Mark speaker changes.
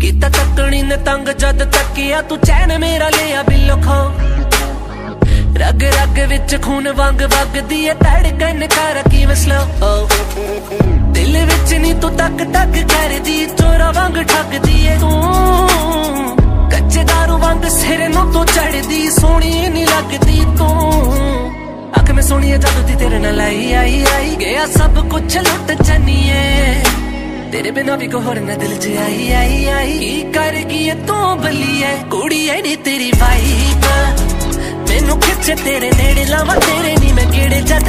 Speaker 1: ਕੀਤਾ ਤੱਕਣੀ ਨੇ ਤੰਗ ਜਦ ਤੱਕਿਆ ਤੂੰ ਚੈਨ ਮੇਰਾ ਲਿਆ ਬਿੱਲੋ ਖੋ ਵਿੱਚ ਖੂਨ ਵਾਂਗ ਵਗਦੀ ਏ ਧੜਕਨ ਕਰ ਕੀ ਮਸਲਾ ਦਿਲ ਵਿੱਚ ਨਹੀਂ ਤੂੰ ਤੱਕ ਤੱਕ ਕਰਦੀ ਚੋਰਾ ਵਾਂਗ ਠੱਗਦੀ ਏ ਤੂੰ। ਕੱਚੇ ਦਾਰੂ ਵਾਂਗ ਸਿਰ ਨੂੰ ਤੂੰ ਚੜਦੀ ਸੋਹਣੀ ਨਹੀਂ ਲੱਗਦੀ ਤੂੰ। ਅੱਖ ਮੈਂ ਸੋਹਣੀ ਜਦ ਦੀ ਤੇਰੇ ਨਾਲ ਆਈ ਆਈ ਆਈ। ਗਿਆ ਸਭ ਕੁਝ ਲੁੱਟ ਚੰਨੀਏ ਤੇਰੇ ਬਿਨਾ ਵੀ ਕੋਈ ਹੋਰ ਨਾ ਦਿਲ 'ਚ ਆਈ ਆਈ ਆਈ। ਕੀ ਕਰ ਗਈ ਏ ਤੂੰ ਬੱਲੀਏ? ਕੁੜੀ ਐ ਨੀ ਤੇਰੀ ਵਾਈਬ ਮੈਨੂੰ ਖਿੱਚ ਤੇਰੇ ਨੇੜੇ ਲਾਵਾਂ ਤੇਰੇ ਨੀ ਮੈਂ ਕਿਹੜੇ ਜਦ